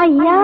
ஐயா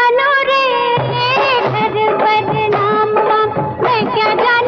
जानू रे घर वर नाम वाम मैं क्या जानू